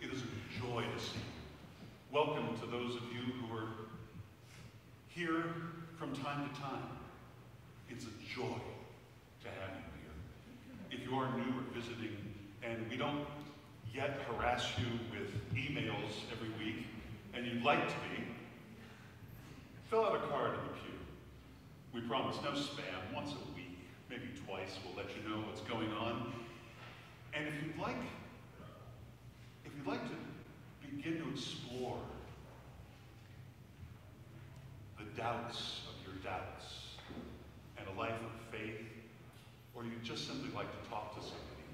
It is a joy to see you. Welcome to those of you who are here from time to time. It's a joy to have you here. If you are new or visiting, and we don't yet harass you with emails every week, and you'd like to be, fill out a card in the pew. We promise no spam, once a week, maybe twice, we'll let you know what's going on. And if you'd like, if you'd like to begin to explore the doubts of your doubts and a life of faith, or you'd just simply like to talk to somebody,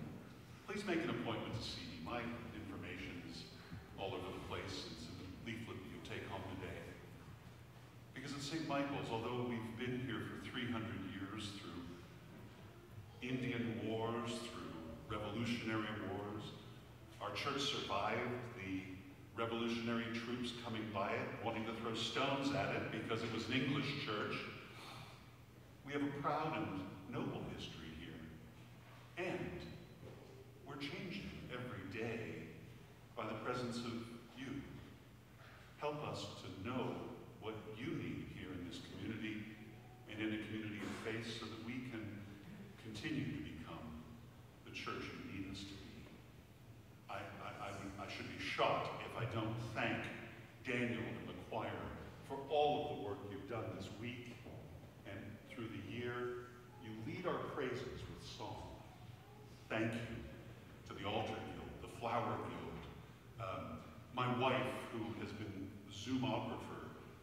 please make an appointment to see me. My information is all over the place. It's in the leaflet that you'll take home today. Because at St. Michael's, although we've been here for 300 years through Indian wars, through revolutionary wars, our church survived the revolutionary troops coming by it, wanting to throw stones at it because it was an English church. We have a proud and noble history here. And we're changing every day by the presence of you. Help us to know what you need here in this community and in a community of faith so that we can continue to become the church you need us to be. I, I, I, I should be shocked thank Daniel and the choir for all of the work you've done this week and through the year. You lead our praises with song. Thank you to the Altar Guild, the Flower Guild, um, my wife, who has been Zoomographer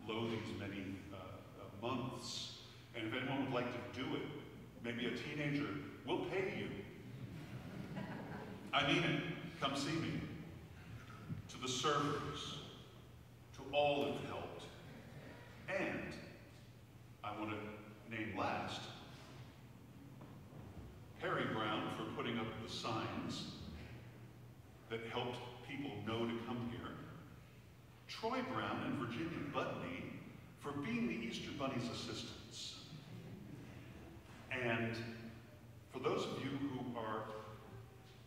lo these many uh, uh, months. And if anyone would like to do it, maybe a teenager, we'll pay you. I mean it. Come see me. The servers, to all who've helped. And I want to name last Harry Brown for putting up the signs that helped people know to come here. Troy Brown and Virginia Butney for being the Easter Bunny's assistants. And for those of you who are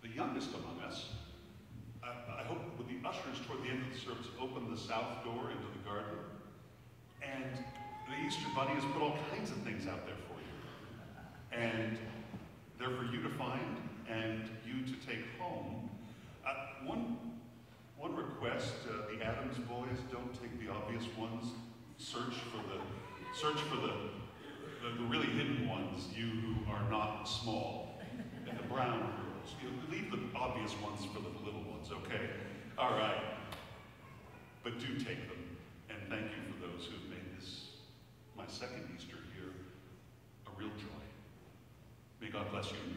the youngest among us, I, I hope with the ushers service open the south door into the garden. And the Easter Bunny has put all kinds of things out there for you. And they're for you to find and you to take home. Uh, one, one request, uh, the Adams boys, don't take the obvious ones. Search for the, search for the, the, the really hidden ones, you who are not small. And the brown girls. You leave the obvious ones for the little ones, okay? All right. But do take them. And thank you for those who have made this, my second Easter here, a real joy. May God bless you